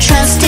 trust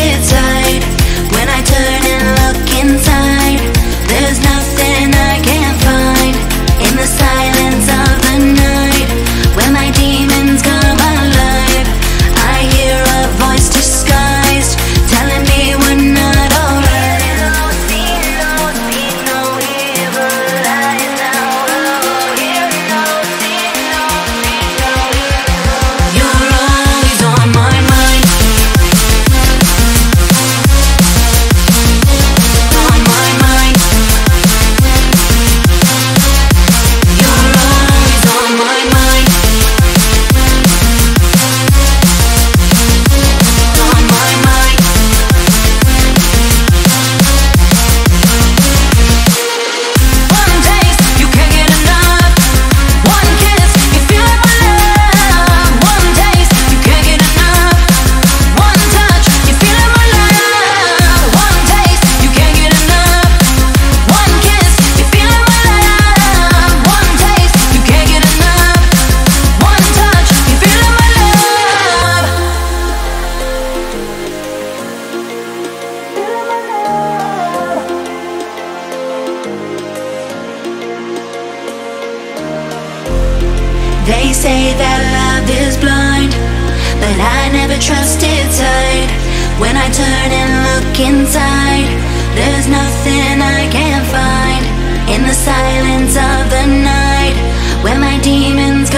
They say that love is blind, but I never trust sight. When I turn and look inside, there's nothing I can find. In the silence of the night, where my demons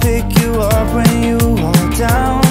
Pick you up when you are down.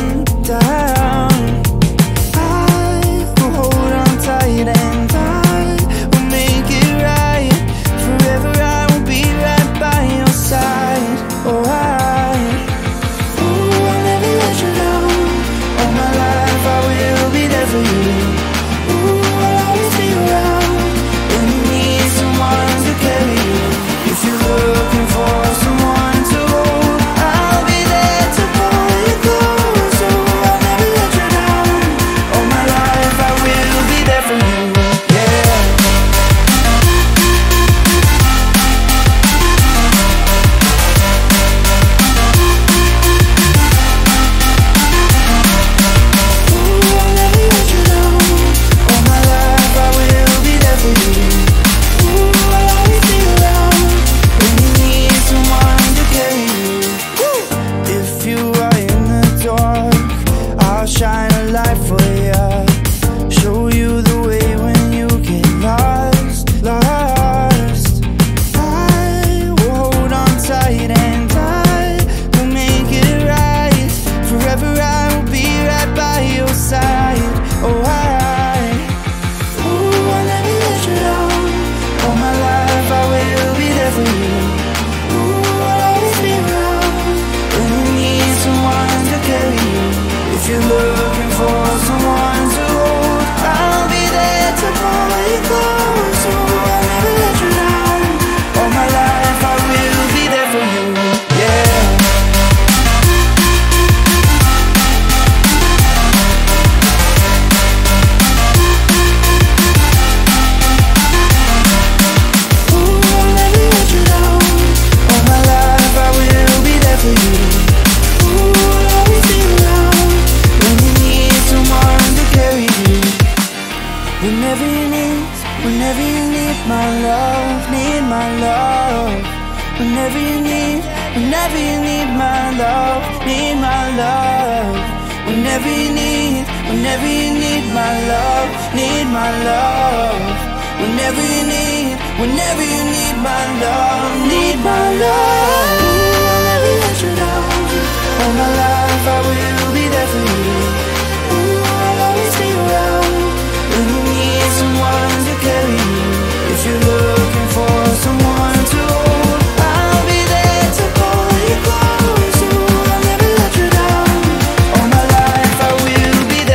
Whenever you need, whenever you need my love, need my love. Whenever you need, whenever you need my love, need my love. Ooh, I'll never let you down. All my life I will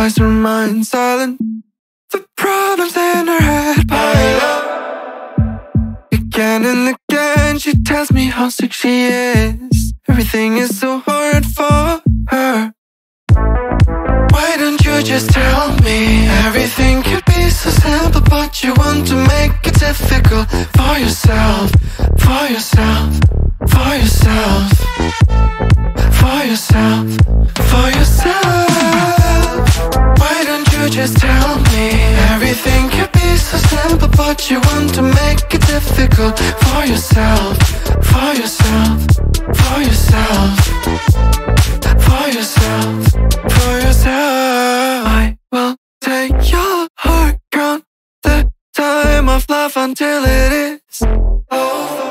eyes, remain silent. The problems in her head pile up. Again and again, she tells me how sick she is. Everything is so hard for her. Why don't you just tell me? Everything could be so simple, but you want to make it difficult for yourself, for yourself, for yourself for yourself, just tell me? Everything could be so simple, but you want to make it difficult for yourself, for yourself, for yourself, for yourself, for yourself. I will take your heart, count the time of love until it is over.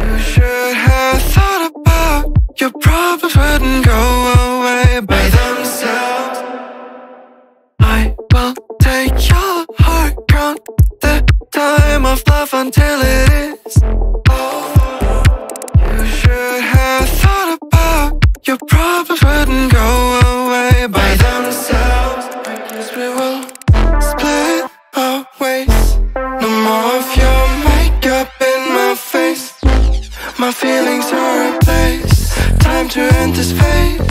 You should have thought about your problems wouldn't go of love until it is over. You should have thought about your problems wouldn't go away by themselves. I guess we will split our ways. No more of your makeup in my face. My feelings are replaced. Time to end this phase.